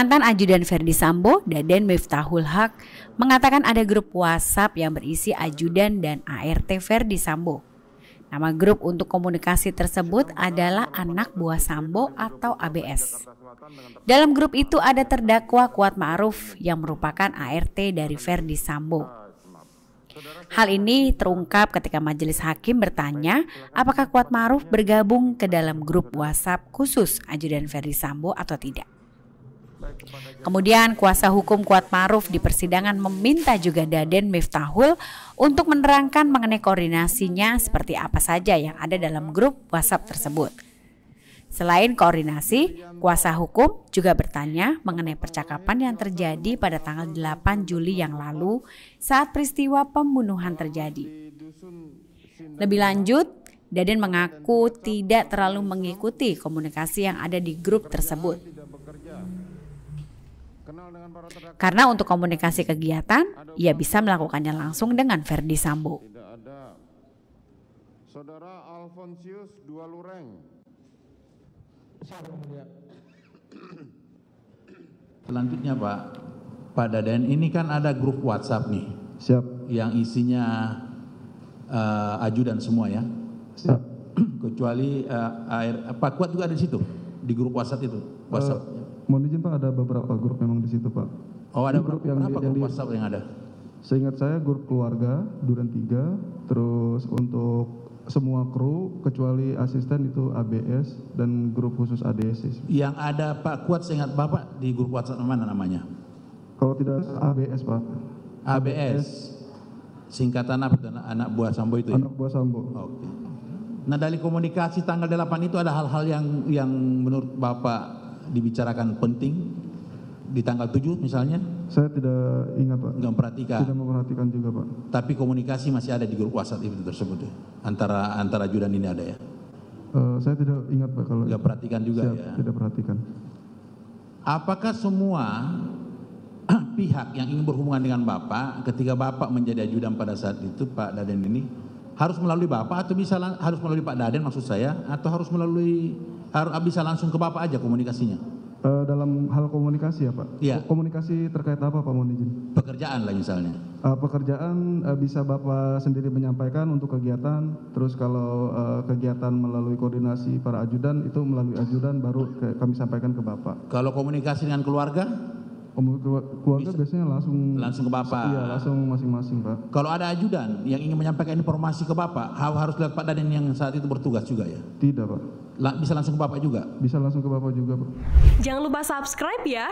Mantan ajudan Ferdi Sambo, Daden Miftahul Haq, mengatakan ada grup WhatsApp yang berisi ajudan dan ART Ferdi Sambo. Nama grup untuk komunikasi tersebut adalah Anak Buah Sambo atau ABS. Dalam grup itu ada terdakwa Kuat Ma'ruf yang merupakan ART dari Ferdi Sambo. Hal ini terungkap ketika majelis hakim bertanya apakah Kuat Ma'ruf bergabung ke dalam grup WhatsApp khusus ajudan Ferdi Sambo atau tidak. Kemudian kuasa hukum Kuat Maruf di persidangan meminta juga Daden Miftahul untuk menerangkan mengenai koordinasinya seperti apa saja yang ada dalam grup WhatsApp tersebut. Selain koordinasi, kuasa hukum juga bertanya mengenai percakapan yang terjadi pada tanggal 8 Juli yang lalu saat peristiwa pembunuhan terjadi. Lebih lanjut, Daden mengaku tidak terlalu mengikuti komunikasi yang ada di grup tersebut. Karena untuk komunikasi kegiatan, ia bisa melakukannya langsung dengan Ferdi Sambo. Saudara Alfonsius Dua Lureng. Selanjutnya Pak, Pak Daden ini kan ada grup WhatsApp nih. Siap. Yang isinya uh, ajudan semua ya. Siap. Kecuali uh, air, Pak Kuat juga ada di situ di grup WhatsApp itu. WhatsApp. Uh, Mohon izin Pak, ada beberapa grup memang di situ Pak. Oh ada grup yang, berapa yang grup WhatsApp yang ada? Seingat saya grup keluarga, Duren 3, terus untuk semua kru kecuali asisten itu ABS dan grup khusus ADS. Yang ada Pak Kuat seingat Bapak di grup WhatsApp mana namanya? Kalau tidak ABS Pak. ABS. Singkatan apa anak, anak buah Sambo itu? Ya? Anak buah Sambo. Oke. Nah dari komunikasi tanggal 8 itu ada hal-hal yang yang menurut Bapak dibicarakan penting di tanggal 7 misalnya? Saya tidak ingat Pak. Enggak memperhatikan? Tidak memperhatikan juga Pak. Tapi komunikasi masih ada di grup WhatsApp itu tersebut ya? Antara antara ajudan ini ada ya? Uh, saya tidak ingat Pak kalau... Enggak perhatikan juga siap, ya? Tidak perhatikan. Apakah semua pihak yang ingin berhubungan dengan Bapak ketika Bapak menjadi ajudan pada saat itu Pak Daden ini harus melalui Bapak atau bisa harus melalui Pak Daden maksud saya atau harus melalui harus bisa langsung ke Bapak aja komunikasinya? Uh, dalam hal komunikasi ya Pak? Iya. Komunikasi terkait apa Pak mohon izin? Pekerjaan lah misalnya. Uh, pekerjaan uh, bisa Bapak sendiri menyampaikan untuk kegiatan, terus kalau uh, kegiatan melalui koordinasi para ajudan itu melalui ajudan baru ke, kami sampaikan ke Bapak. Kalau komunikasi dengan keluarga? keluarga Bisa. biasanya langsung langsung ke Bapak. Iya, langsung masing-masing, Pak. Kalau ada ajudan yang ingin menyampaikan informasi ke Bapak, harus lihat Pak Daden yang saat itu bertugas juga ya? Tidak, Pak. Bisa langsung ke Bapak juga? Bisa langsung ke Bapak juga, Pak. Jangan lupa subscribe ya.